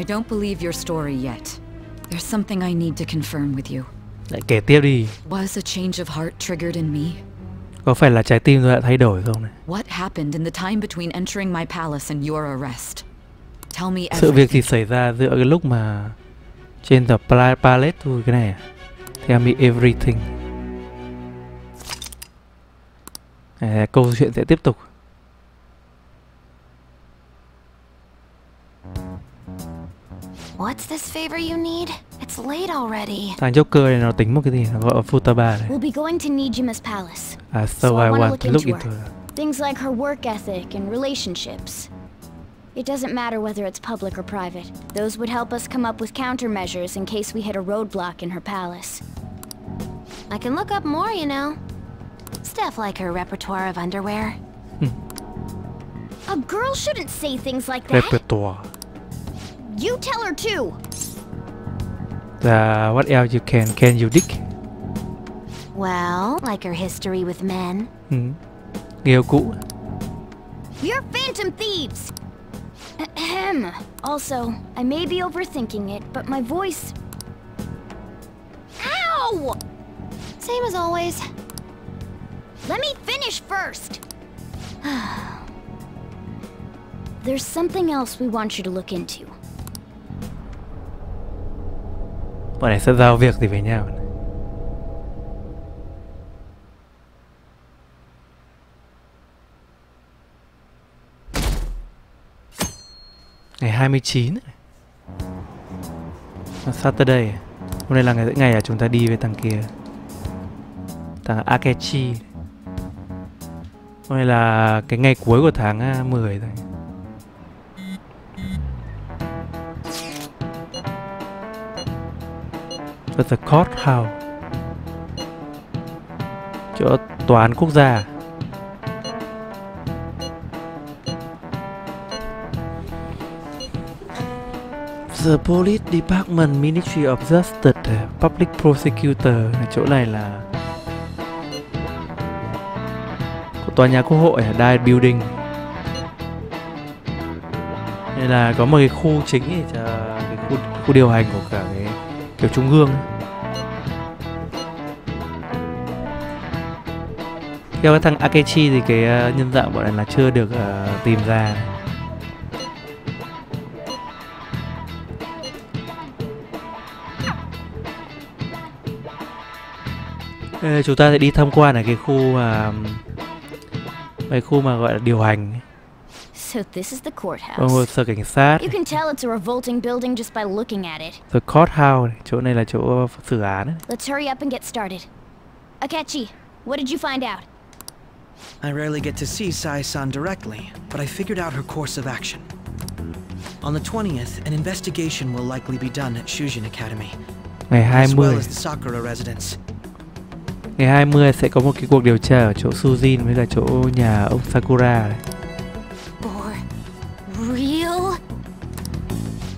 I don't believe your story yet. There's something I need to confirm with you. Lại kể tiếp đi. Was a change of heart triggered in me? Có phải là trái tim tôi đã thay đổi không này? What happened in the time between entering my palace and your arrest? Tell me Sự việc gì everything. xảy ra giữa cái lúc mà trên pla- palette thôi cái này à? Tell me everything. À, câu chuyện sẽ tiếp tục. What's this favor you need? It's late already. Thằng Joker này nó tính một cái gì? Nó gọi là Futaba này. We'll be going to Nijima's palace. À, so, So I I want to look into into her. Things like her work ethic and relationships. It doesn't matter whether it's public or private. Those would help us come up with countermeasures in case we hit a roadblock in her palace. I can look up more, you know. Stuff like her repertoire of underwear. Hmm. A girl shouldn't say things like that. Repertoire. You tell her too. Là what else you can can you dick? Well, like her history with men. Hmm. Ừ. Người cũ. You're phantom thieves. Ahem. Also, I may be overthinking it, but my voice. Ow! Same as always. Let me finish first. There's something else we want you to look into. Bọn này sẽ giao việc gì với nhau này. Ngày 29 mươi Saturday? À? Hôm nay là ngày ngày là chúng ta đi với thằng kia Thằng Akechi Hôm nay là cái ngày cuối của tháng à, 10 rồi At the courthouse Chỗ tòa án quốc gia. The Police Department Ministry of Justice Public Prosecutor. Là chỗ này là của tòa nhà quốc hội ở Diet Building. Đây là có một cái khu chính thì cho cái khu, khu điều hành của cả cái kiểu trung ương. ấy. Theo cái thằng Akechi thì cái ờ, nhân dạng bọn này là chưa được ờ, tìm ra Ờ, chúng ta sẽ đi tham quan ở cái khu mà cái khu mà gọi là điều hành. So this is the courthouse. sở cảnh sát You can tell it's a revolting building just by looking at it. the courthouse chỗ này là chỗ xử án. Let's hurry up and get started. Akechi, what did you find out? I rarely get to see Sai-san directly, but I figured out her course of action. On the 20th, an investigation will likely be done at Shujin Academy, ngày as well 20 as the Sakura residence. ngày 20 sẽ có một cái cuộc điều tra ở chỗ Sujin với cả chỗ nhà ông Sakura này. For real?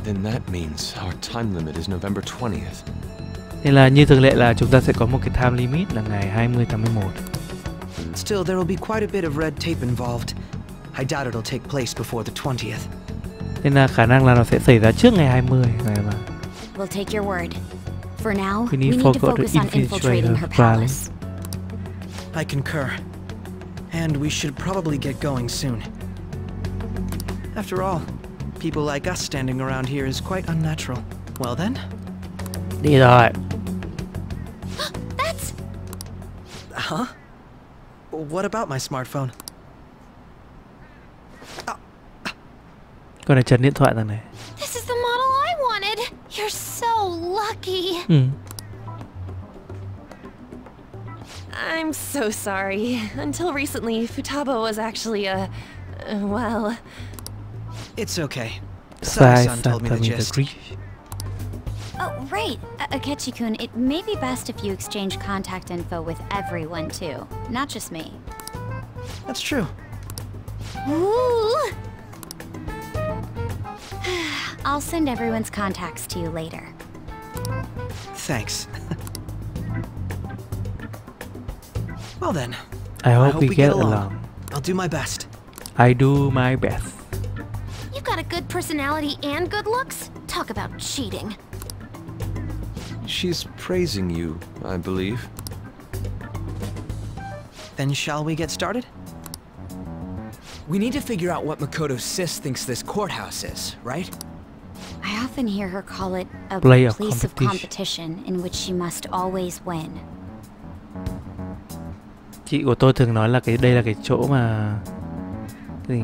Then that means our time limit is November 20th. Nên là như thường lệ là chúng ta sẽ có một cái time limit là ngày 20 tháng 11 Still, there will be quite a bit of red tape involved. I doubt it'll take place before the 20th. Nên là khả năng là nó sẽ xảy ra trước ngày 20 ngày mà We'll take your word. For now, We we need need, to focus on infiltrating her her palace. palace. I concur. And we should probably get going soon. After all, people like us standing around here is quite unnatural. Well then, Đi rồi That's huh? What about my smartphone? Con này chấn điện thoại thằng này This is the model I wanted. You're so lucky. ừ. I'm so sorry. Until recently, Futaba was actually a. Well. It's okay. Sai Sai-san told me the Santa Mita gist. Greece. Oh, right. A- Akechi-kun, it may be best if you exchange contact info with everyone, too. Not just me. That's true. Ooh! I'll send everyone's contacts to you later. Thanks. well then, I hope, hope we, we get get along. along. I'll do my best. I do my best You've got a good personality and good looks. Talk about cheating. She's praising you, I believe. Then shall we get started? We need to figure out what Makoto Sis thinks this courthouse is, right? I often hear her call it a Play place of competition. competition in which she must always win. chị của tôi thường nói là cái đây là cái chỗ mà cái gì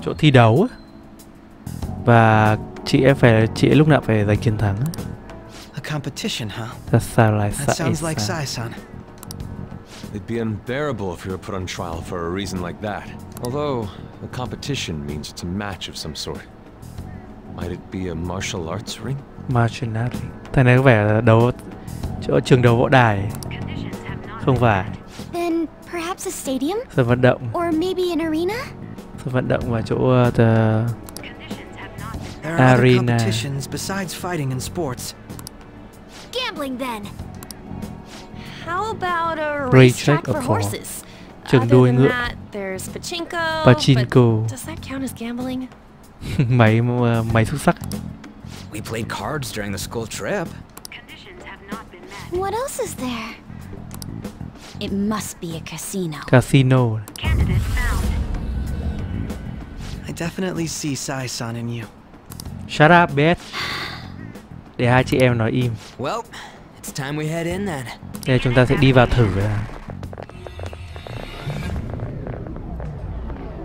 chỗ thi đấu và chị em phải chị ấy lúc nào phải giành chiến thắng á. A competition, huh? Ra sao That sounds like sao. Sai-san. It'd be unbearable if you were put on trial for a reason like that. Although, a competition means it's a match of some sort. Might it be a martial arts ring? Martial Arts. Thằng này có vẻ là đấu chỗ trường đấu võ đài không phải Then perhaps a stadium? sân vận động Or maybe an arena? sân vận động và chỗ uh, the There are other Arena. competitions besides fighting and sports. Gambling then. How about a Racetrack racetrack for horses? Trường Other đua than ngựa. that, there's pachinko. Pachinko. Does that count as gambling? máy máy xuất sắc We played cards during the school trip. Conditions have not been met. What else is there? It must be a casino. casino Candidate found. I definitely see Sai-san in you. shut up bitch để hai chị em nói im Well, it's time we head in then. Bây giờ chúng ta sẽ đi vào thử à.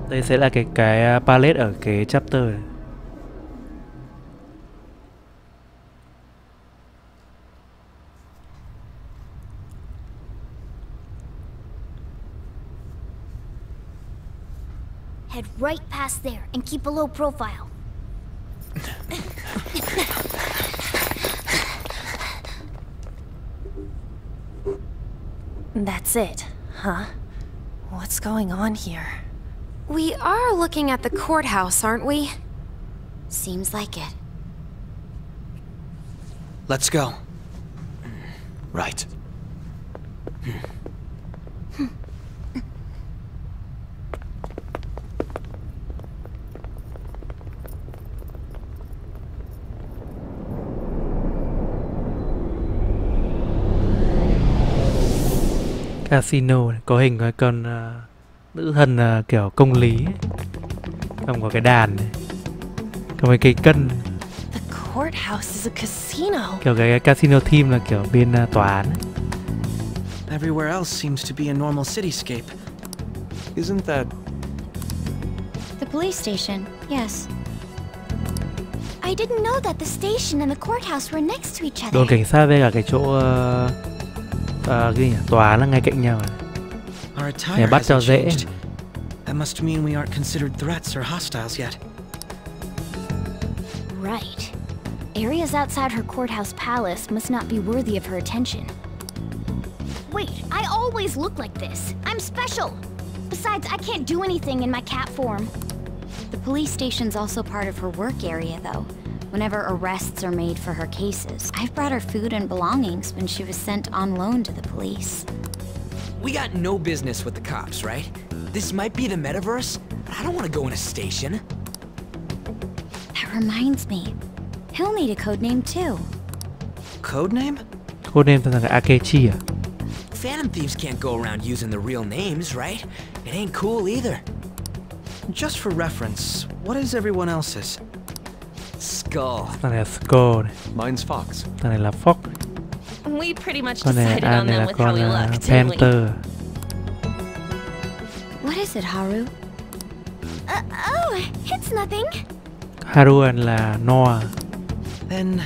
Đây sẽ là cái cái uh, palette ở cái chapter này. Head right past there and keep a low profile. That's it, huh? What's going on here? We are looking at the courthouse, aren't we? Seems like it. Let's go. Right. Casino này, có hình cái con uh, nữ thần uh, kiểu công lý ấy. Xong có cái đàn này. Có mấy cái cân The courthouse is a casino. kiểu cái, cái casino theme là kiểu bên uh, tòa án ấy. Everywhere else seems to be a normal cityscape. Isn't that The police station, yes. I didn't know that the station and the courthouse were next to each other. Đồn cảnh sát với cả cái chỗ uh, uh, cái gì nhỉ? Tòa án là ngay cạnh nhau này. Our bắt cho dễ. That must mean we aren't considered threats or hostiles yet. Right. Areas outside her courthouse palace must not be worthy of her attention. Wait, I always look like this. I'm special. Besides, I can't do anything in my cat form. The police station's also part of her work area, though. Whenever arrests are made for her cases, I've brought her food and belongings when she was sent on loan to the police. We got no business with the cops, right? This might be the metaverse, but I don't want to go in a station. That reminds me. He'll need a code name too. Codename? Cô name tên là cái Akechi à? Phantom thieves can't go around using the real names, right? It ain't cool either. Just for reference, what is everyone else's? Skull. Thằng này là Skull mine's Fox? thằng này là Fox, We pretty much decided on này them là with how we look, didn't we? Panther. What is it, Haru? Uh, oh, it's nothing. Haru and là Noah, Then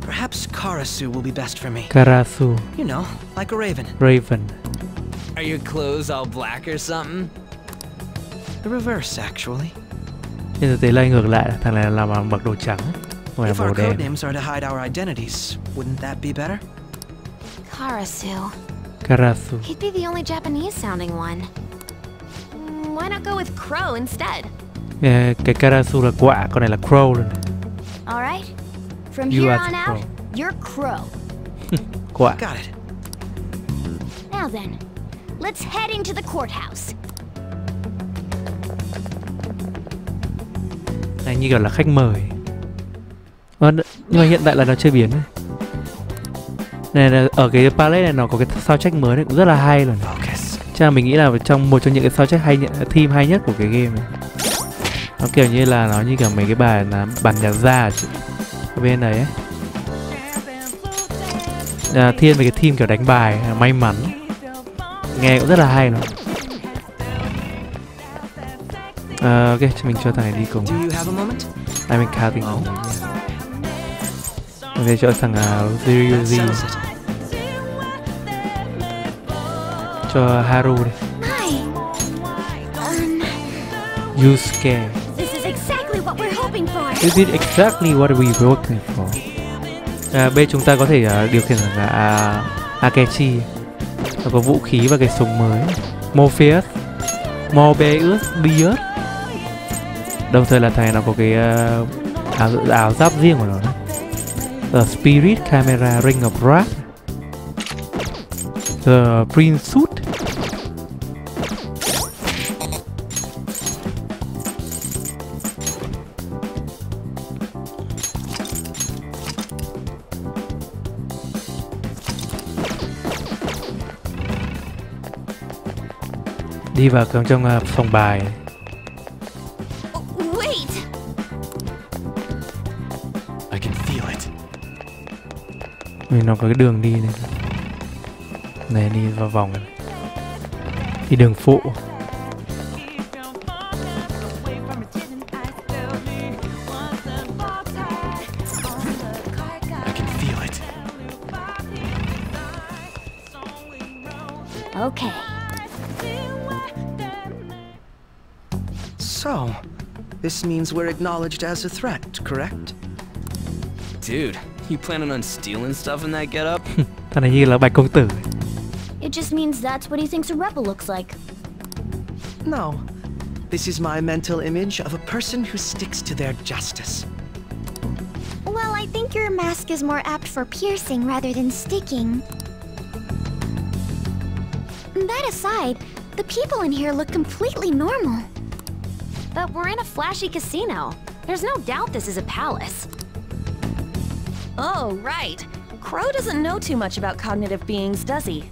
perhaps Karasu will be best for me. Karasu, You know, like a raven. Raven. Are your clothes all black or something? The reverse, actually. Trên thực tế là ngược lại, thằng này là làm mặc đồ trắng, ngoài là màu our đen. codenames are to hide our identities, wouldn't that be better? Karasu. Karasu. He'd be the only Japanese-sounding one. Mm, Why not go with Crow instead? Cái, cái Karasu là quạ, con này là Crow luôn. All right. From You here on out, you're Crow. Quạ. Got it. Now then, let's head into the courthouse. Này như kiểu là khách mời. Ờ, nhưng mà hiện tại là nó chưa biến này là ở cái palette này nó có cái soundtrack mới này cũng rất là hay rồi này. Chắc là mình nghĩ là trong một trong những cái soundtrack hay theme hay nhất của cái game này. Nó kiểu như là nó như kiểu mấy cái bài là bản nhạc ra ở bên này ấy. À, thiên về cái theme kiểu đánh bài may mắn. Nghe cũng rất là hay à, ok mình cho thằng này đi cùng Do you have a moment? ai mình khá tình Oh. cùng ok cho thằng uh, Ryuji settles it. cho Haru đi Hi. Um, Yusuke this is exactly what we're hoping for. This is exactly what we were looking for. À, B chúng ta có thể à, điều khiển thằng à, Akechi. Nó có vũ khí và cái súng mới. Morpheus, Morbius, Bius. Đồng thời là thằng này nó có cái uh, áo, áo giáp riêng của nó. Đấy. The ờ, Spirit Camera Ring of Wrath. The Prince Suit. Đi vào trong trong phòng bài. Vì nó có cái đường đi này Này đi vào vòng này Đi đường phụ I can feel it. Okay. So, this means we're acknowledged as a threat, correct? Dude, you planning on stealing stuff in that getup? Thằng này như là bạch It just means that's what he thinks a rebel looks like. No. This is my mental image of a person who sticks to their justice. Well, I think your mask is more apt for piercing rather than sticking. That aside, the people in here look completely normal. But we're in a flashy casino. There's no doubt this is a palace. Oh, right. Crow doesn't know too much about cognitive beings, does he?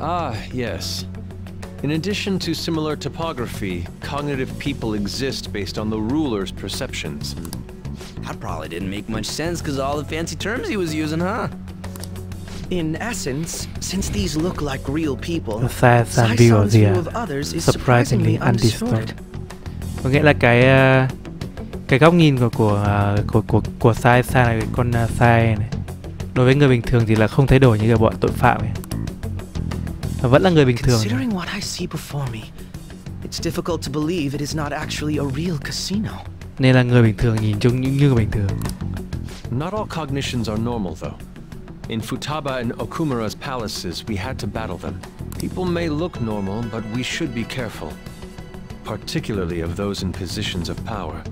Ah, yes. In addition to similar topography, cognitive people exist based on the ruler's perceptions. That probably didn't make much sense because all the fancy terms he was using, huh? In essence, since these look like real people, The size and view of the view uh, of others is surprisingly surprisingly undistorted. undistorted Có nghĩa là cái à, cái góc nhìn của của à, của của của sai sai là cái con uh, sai này đối với người bình thường thì là không thay đổi như cái bọn tội phạm ấy. Và vẫn là người bình thường Considering what I see before me, it's difficult to believe it is not actually a real casino. nên là người bình thường nhìn chung như, như người bình thường Not all cognitions are normal, though. In Futaba and Okumura's palaces, we had to battle them. People may look normal, but we should be careful. Particularly of those in positions of power.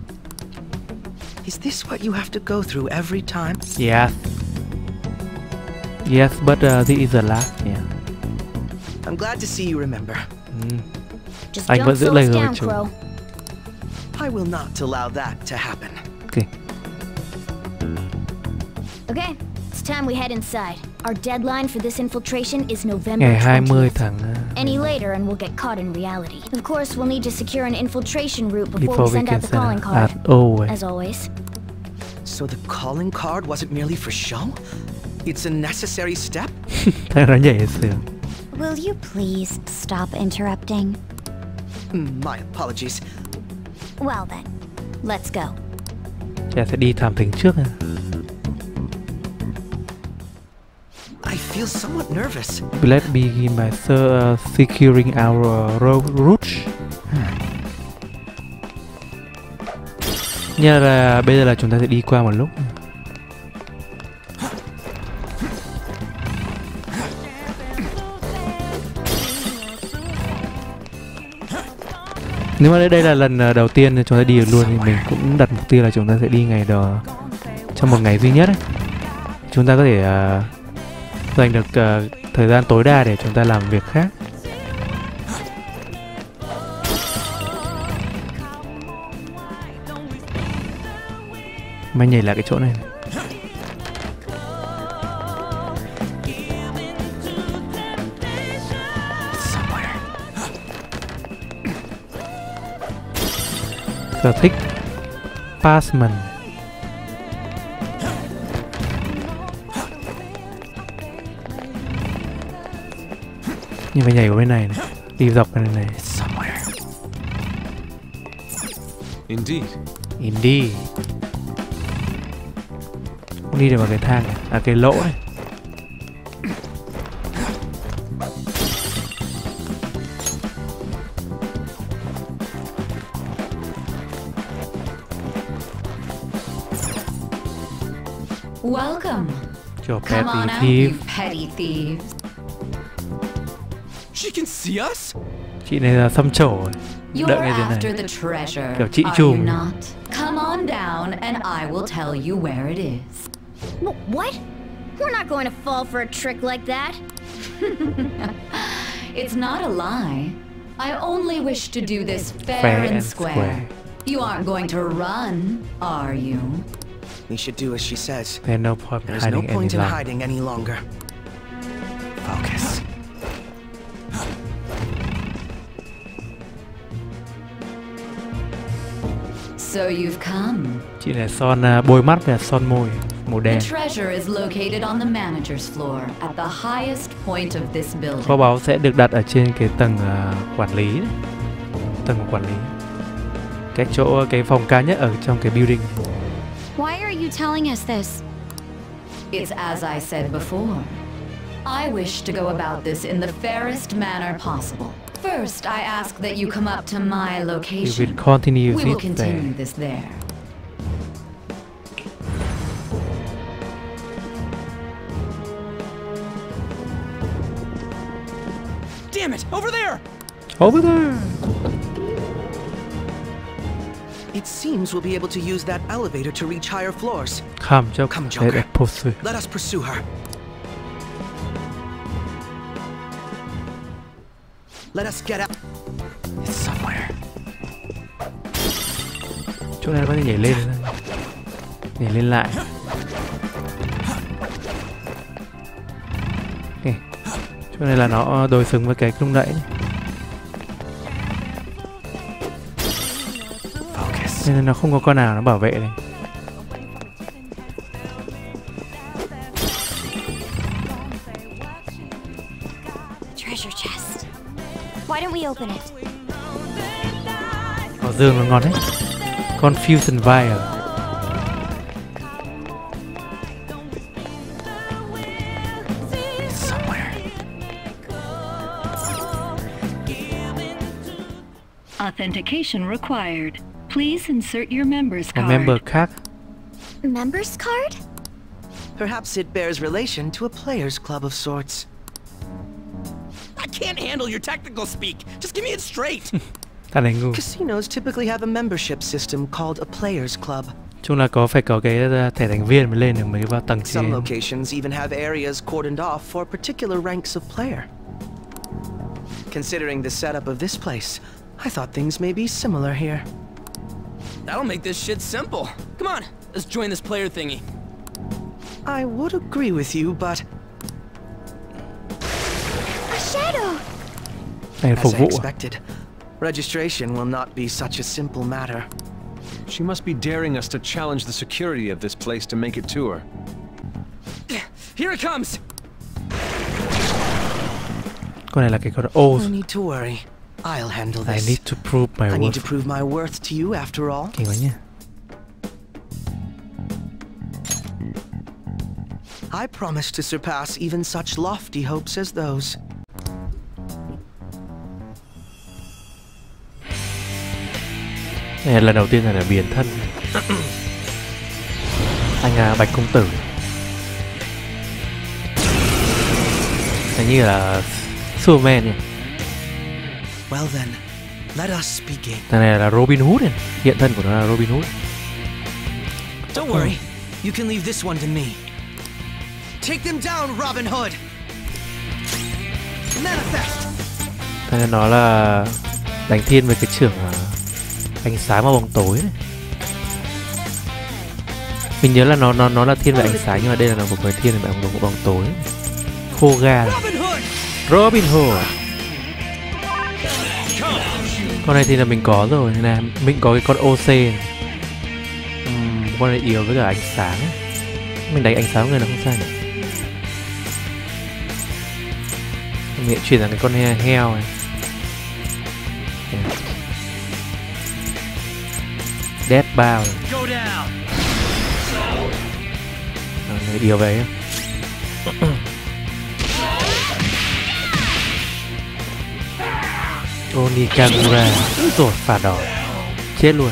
Is this what you have to go through every time? Yes Yes but uh, this is the last yeah. I'm glad to see you remember. Ừ. Just Anh don't vẫn giữ slow lời hứa down, chú. Crow. I will not allow that to happen. Ok Okay, it's time we head inside. Our deadline for this infiltration is November 20 20th. tháng uh, Any later and we'll get caught in reality. Of course, we'll need to secure an infiltration route before, Before we we send can out the send calling out card. at all As always. So the calling card wasn't merely for show? It's a necessary step? Thằng nó nhảy sườn Will you please stop interrupting? My apologies. Well then, let's go. Chả sẽ đi thám thính trước à. Feel somewhat nervous. Let's begin by uh, securing our uh, road route. Như là bây giờ là chúng ta sẽ đi qua một lúc. Nếu mà đây là lần ờ, đầu tiên chúng ta đi được luôn thì mình cũng đặt mục tiêu là chúng ta sẽ đi ngày đó trong một ngày duy nhất ấy. Chúng ta có thể uh, dành được uh, thời gian tối đa để chúng ta làm việc khác. Mày nhảy lại cái chỗ này, này. Sở thích Passman. Nhưng phải nhảy vào bên này này Đi dọc bên này Indeed. Indie Không đi được vào cái thang này À cái lỗ này Welcome. Cho Come petty on out, thief you petty thieves. She can see us? Chị này là xăm trổ rồi. You're Đợi ngay dưới after này the treasure, Kiểu chị are trùm. you not? Come on down and I will tell you where it is. What? We're not going to fall for a trick like that. It's not a lie. I only wish to do this fair, Fair and, and square. square. You aren't going to run, are you? We should do as she says. There's no point in There's no hiding any point in hiding any longer. Focus. So you've come. Chị này son à, bôi mắt và son môi màu The đen. treasure is located on the manager's floor at the highest point of this building. Kho báu sẽ được đặt ở trên cái tầng à, quản lý. Tầng quản lý. Cái chỗ cái phòng cao nhất ở trong cái building. Why are you telling us this? It's as I said before. I wish to go about this in the fairest manner possible. First, I ask that you come up to my We location. will continue We will continue there. this there. Damn it! Over there! Over there. It seems we'll be able to use that elevator to reach higher floors. Come, Joker. Come, Joker. Let us pursue her. Let us get out. It's somewhere. Chỗ này có thể nhảy lên này. Nhảy lên lại. Okay. Chỗ này là nó đối xứng với cái lúc nãy. Nên là nó không có con nào nó bảo vệ này. Dương nó ngon đấy. Confusion Vial. Authentication required. Please insert your member's card. Member card. Members card? Perhaps it bears relation to a players' club of sorts. I can't handle your technical speak. Just give me it straight. Ta. Casinos typically have a membership system called a players' club. Chung là có phải có cái thẻ thành viên mới lên được mới vào tầng Some locations even have areas cordoned off for particular ranks of player. Considering the setup of this place, I thought things may be similar here. That'll make this shit simple. Come on, let's join this player thingy. I would agree with you, but A shadow! Này as phục I expected, registration will not be such a simple matter. She must be daring us to challenge the security of this place to make it to her. Here it comes! Con này là con ô. No need to worry. I'll handle this. I need to prove my I need to prove my worth to you after all. Kỳ quá. I promise to surpass even such lofty hopes as those. Này là lần đầu tiên là biến thân. Anh à, Bạch Công Tử. Hình như là Superman nhỉ. Well then, let us begin. Thằng này là Robin Hood này. Hiện thân của nó là Robin Hood. Don't worry, you can leave this one to me. Take them down, Robin Hood! Manifest! Thằng này nó là đánh thiên với cái trưởng à, ánh sáng và bóng tối này. mình nhớ là nó nó nó là thiên về ánh sáng nhưng mà đây là nó một cái thiên về bóng, bóng, bóng tối khô ga Robin Hood con này thì là mình có rồi nè mình có cái con OC này. Uhm, con này yếu với cả ánh sáng mình đánh ánh sáng người nó không sai nhỉ? mình chuyển sang cái con heo này Dead Bow. Người điều về Onikagura Rồi phạt đỏ. Chết luôn.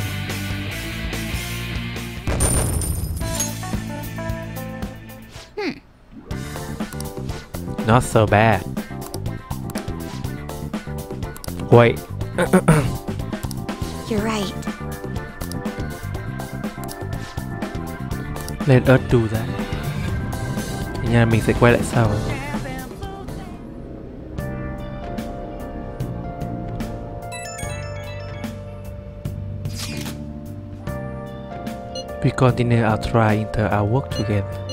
Not so bad. Wait. You're right. Let us do that Thế nha mình sẽ quay lại sau. We continue our try into our work together.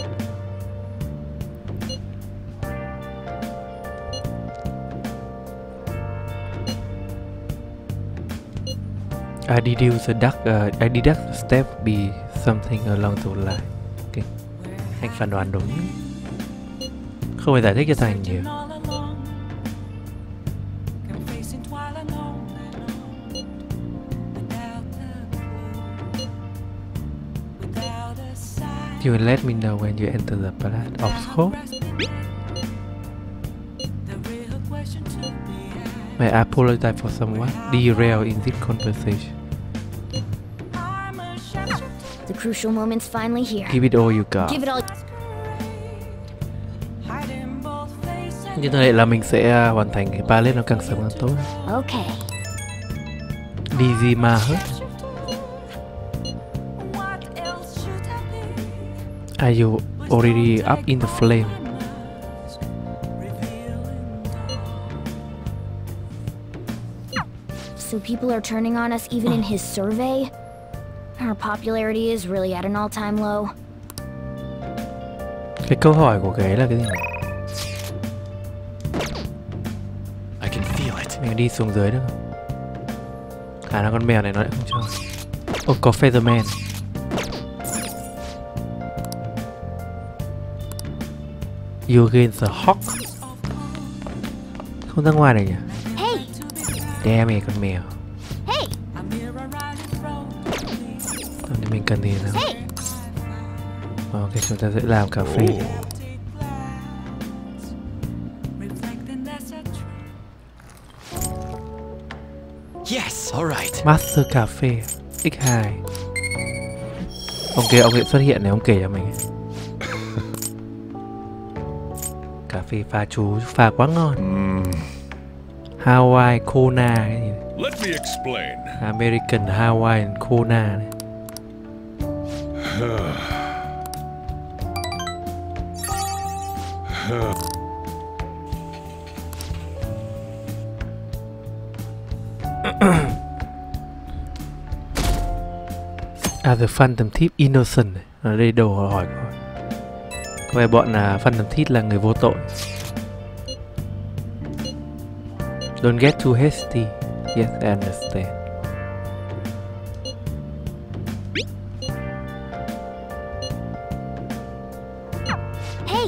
I deduce a duck, uh, I deduct the step be something along the line. Anh phán đoán đúng. Không phải giải thích cho Thành nhiều. You will let me know when you enter the Palace of Hope. May I apologize for someone derail in this conversation. Crucial moment's finally here. Give it all you got. Give it all. Như thế là mình sẽ hoàn thành cái palette nó càng sớm càng tốt. Okay. Dizzy ma hết. Are you already up in the flame? So people are turning on us even in his survey? Our popularity is really at an all-time low. Cái câu hỏi của cái là cái gì? I can feel it. Mình đi xuống dưới được không? Khả năng con mèo này nó lại không cho. Ồ, có Featherman. You against the hawk. Không ra ngoài này nhỉ? Hey! Damn it, con mèo. Mình cần gì nào? Ok, chúng ta sẽ làm cà phê. Yes, all right. Master cà phê X2 Ông kia ông ấy xuất hiện này ông kể cho mình Cà phê pha chú pha quá ngon Hawaii Kona cái gì này. Let me explain. American Hawaiian Kona này. À The Phantom Thief Innocent này. Ở đây đầu hỏi của Có vẻ bọn là Phantom Thief là người vô tội Don't get too hasty Yes, I understand Hey!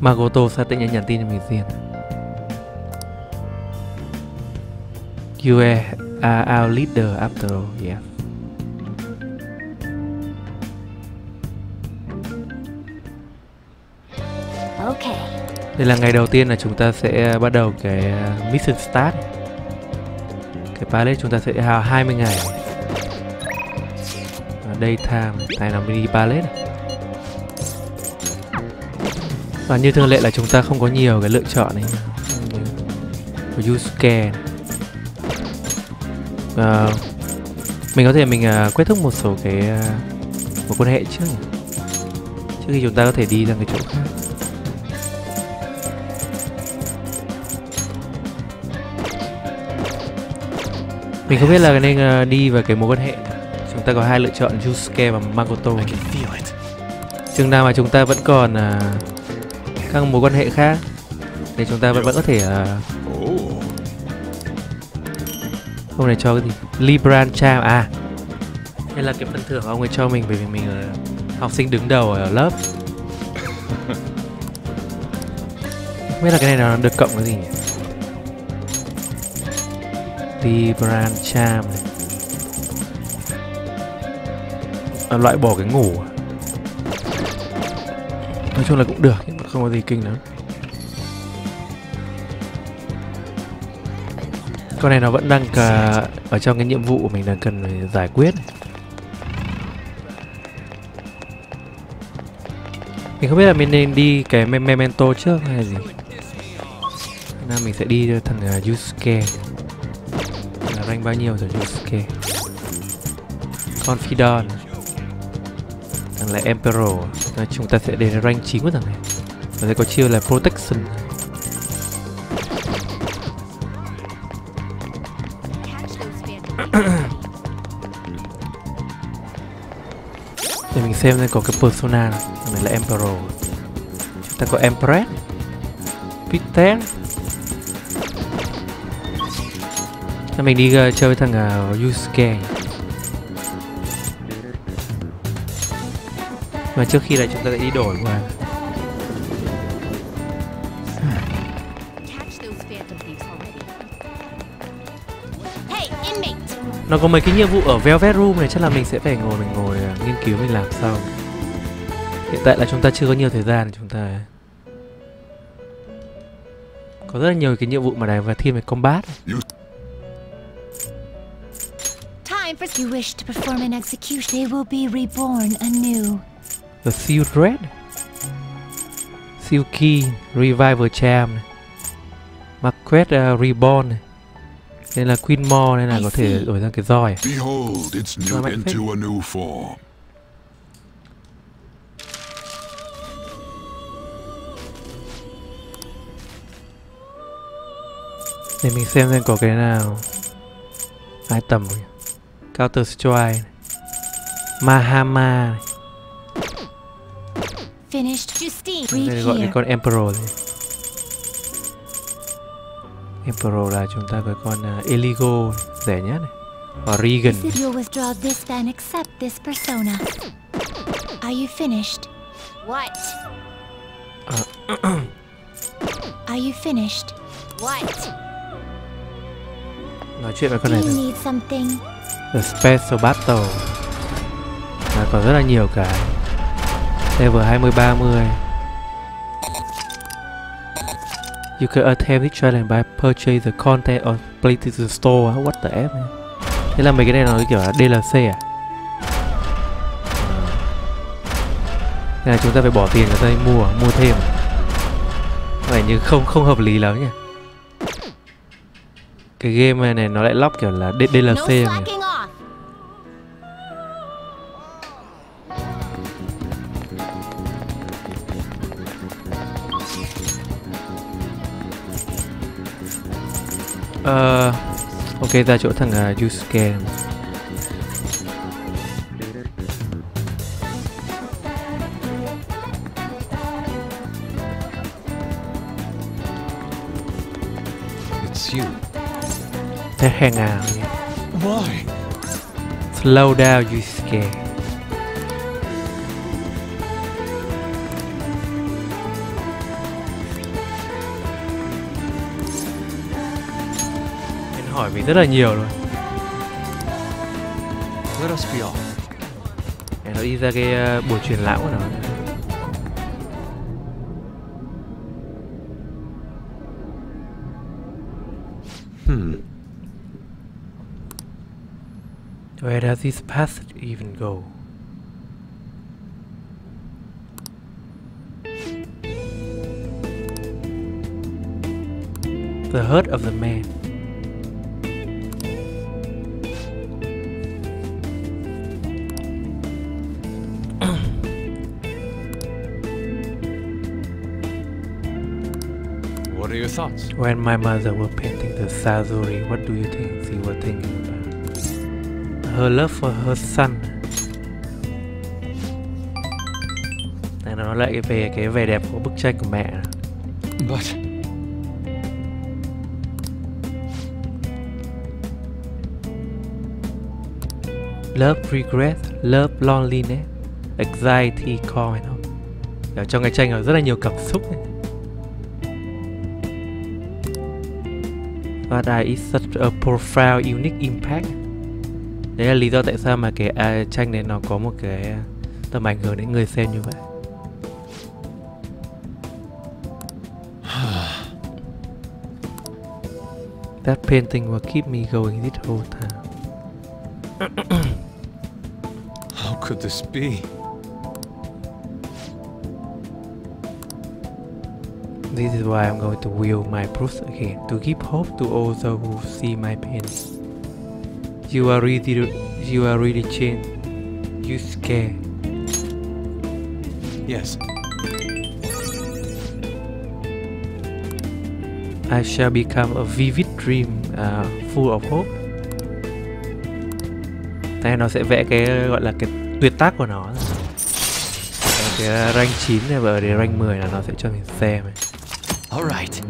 Magoto sao tự nhiên nhắn tin cho mình riêng You are our leader after all, yeah. Đây là ngày đầu tiên là chúng ta sẽ bắt đầu cái uh, mission start. Cái palette chúng ta sẽ hào 20 ngày. Daytime, này là mini palette. Và như thường lệ là chúng ta không có nhiều cái lựa chọn này Yusuke à, Mình có thể mình uh, quét thúc một số cái uh, một quan hệ trước? Trước khi chúng ta có thể đi sang cái chỗ khác. Mình không biết là nên uh, đi vào cái mối quan hệ chúng ta có hai lựa chọn Yusuke và Makoto. Chừng nào mà chúng ta vẫn còn uh, các mối quan hệ khác thì chúng ta vẫn vẫn có thể uh, ông này cho cái gì? Libran Cham. À đây là cái phần thưởng ông ấy cho mình bởi vì mình là học sinh đứng đầu ở lớp. Không biết là cái này nó được cộng cái gì nhỉ Libran Cham này. À, loại bỏ cái ngủ à? nói chung là cũng được nhưng mà không có gì kinh lắm. Con này nó vẫn đang cả ở trong cái nhiệm vụ của mình đang cần phải giải quyết. Mình không biết là mình nên đi cái memento trước hay là gì. Nên mình sẽ đi thằng uh, Yusuke là bao nhiêu rồi ok. Confidant. Thằng là Emperor. Nói chúng ta sẽ đến rank 9 của thằng này. Nó sẽ có chiêu là Protection. Để mình xem đây có cái persona này, thằng này là Emperor. Chúng ta có Empress. Peter Thế mình đi uh, chơi với thằng uh, Yusuke. Mà trước khi là chúng ta sẽ đi đổi qua Nó có mấy cái nhiệm vụ ở Velvet Room này chắc là mình sẽ phải ngồi mình ngồi uh, nghiên cứu mình làm sau. Hiện tại là chúng ta chưa có nhiều thời gian chúng ta Có rất là nhiều cái nhiệm vụ mà này và thiên về combat. For you wish to perform an execution. They will be reborn anew. The Seal Red Seal Key Revival Charm Marquette uh, Reborn này Đây là Queen Mo nên là có thể đổi ra cái roi Behold its new into a new form. Để mình xem xem có cái nào Ai tầm rồi Counter Strike. Mahama này. Finished. Justine. Đây gọi cái con Emperor này. Emperor là chúng ta có con uh, Eligo này, rẻ nhất này Và Regan If you'll withdraw this, then accept this persona. Are you finished? What? Are you finished? What? Nói chuyện với con Do này you thôi need something? The Special Battle. Là có rất là nhiều cái. Level 20-30 You can attempt this challenge by purchase the content of PlayStation Store. What the F này. Thế là mấy cái này nó kiểu là DLC à? Nên là chúng ta phải bỏ tiền ra đây mua, mua thêm. Vậy như không không hợp lý lắm nhỉ? Cái game này nó lại lock kiểu là DLC No nhỉ Ờ Ok ra chỗ thằng uh, Yusuke It's you. Thế hang out nhỉ Why? Slow down Yusuke hỏi mình rất là nhiều rồi us be off. Để nó đi ra cái uh, buổi truyền lãm của nó Hmm. Where does this passage even go? The hurt of the man. Thoughts? When my mother was painting the Sazuri, what do you think she was thinking about? her love for her son Này nó lại về cái vẻ đẹp của bức tranh của mẹ But Love regret, love loneliness, anxiety comment không? Ở trong cái tranh có rất là nhiều cảm xúc ấy. Và I is such a profound, unique impact. Đấy là lý do tại sao mà cái à, tranh này nó có một cái tầm ảnh hưởng đến người xem như vậy. That painting will keep me going this whole time. how could this be? This is why I'm going to wheel my brush again to give hope to all those who see my pain. You are really, you are really changed. You scared. Yes. I shall become a vivid dream uh, full of hope. Đây nó sẽ vẽ cái gọi là cái tuyệt tác của nó. Cái rank 9 này và ở cái rank 10 là nó sẽ cho mình xem này. All right.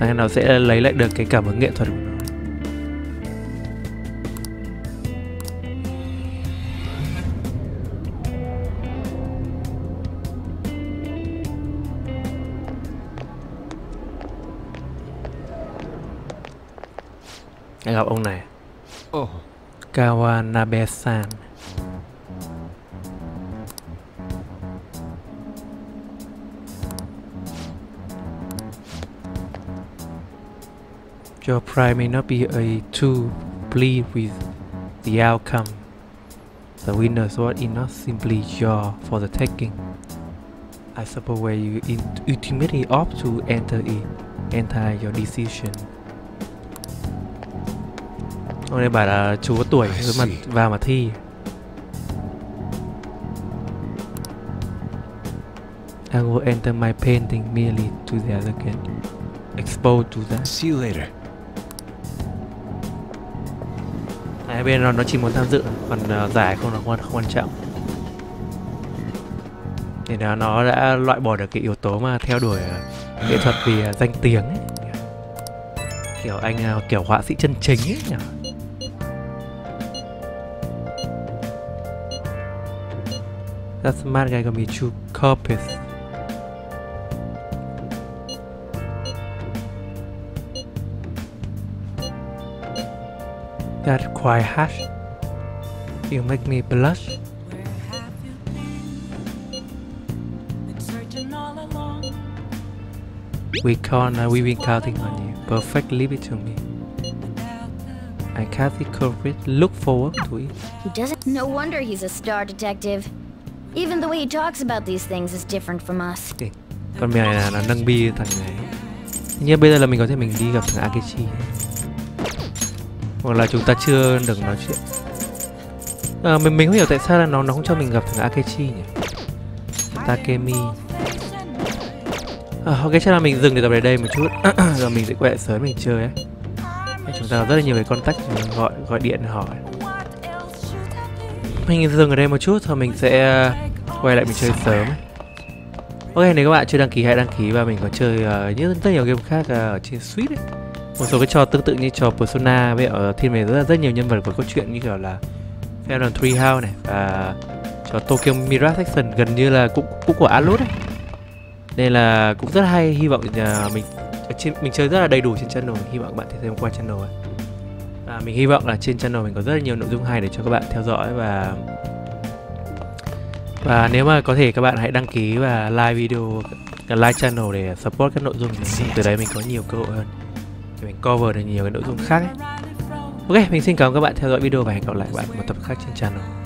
Đây nó sẽ lấy lại được cái cảm hứng nghệ thuật của nó. Anh gặp ông này Oh, Kawanabe-san Your pride may not be a too pleased with the outcome. The winner's sword is not simply yours for the taking. I suppose where you ultimately opt to enter it, enter your decision. Ông đây bảo là chú có tuổi I mà vào mà thi. I will enter my painting merely to the other get exposed to that. see you later. Hai bên nó, nó chỉ muốn tham dự còn uh, giải không là quan không quan trọng. Thì đó nó đã loại bỏ được cái yếu tố mà theo đuổi uh, nghệ thuật vì uh, danh tiếng ấy. Kiểu anh uh, kiểu họa sĩ chân chính ấy nhỉ. That's smart guy gonna be true copies. That quiet hush. You make me blush. We can't, uh, we've been counting on you. Perfect, leave it to me. I can't courage. Look forward to it. He doesn't. No wonder he's a star detective. Even the way he talks about these things is different from us. Con mèo này là nó nâng bi thằng này. Nhưng bây giờ là mình có thể mình đi gặp thằng Akechi. Hoặc là chúng ta chưa được nói chuyện. À, mình mình không hiểu tại sao là nó nó không cho mình gặp thằng Akechi nhỉ? Takemi. À, ok chắc là mình dừng để tập này đây một chút rồi mình sẽ quay lại sớm mình chơi ấy chúng ta có rất là nhiều cái contact mình gọi gọi điện hỏi mình dừng ở đây một chút rồi mình sẽ à, quay lại mình chơi sớm ok nếu các bạn chưa đăng ký hãy đăng ký và mình có chơi uh, những rất nhiều game khác uh, ở trên Switch ấy một số cái trò tương tự như trò Persona với ở thiên về rất là, rất nhiều nhân vật và câu chuyện như kiểu là elan three house này và trò Tokyo Mirage Section gần như là cũng cũng của Atlus đấy. Nên là cũng rất hay, hy vọng là mình à, trên, mình chơi rất là đầy đủ trên channel, hy vọng các bạn thể xem qua channel ấy. và mình hy vọng là trên channel mình có rất là nhiều nội dung hay để cho các bạn theo dõi và và nếu mà có thể các bạn hãy đăng ký và like video à, like channel để support các nội dung từ đấy mình có nhiều cơ hội hơn để mình cover được nhiều cái nội dung khác ấy. ok, mình xin cảm ơn các bạn theo dõi video và hẹn gặp lại các bạn một tập khác trên channel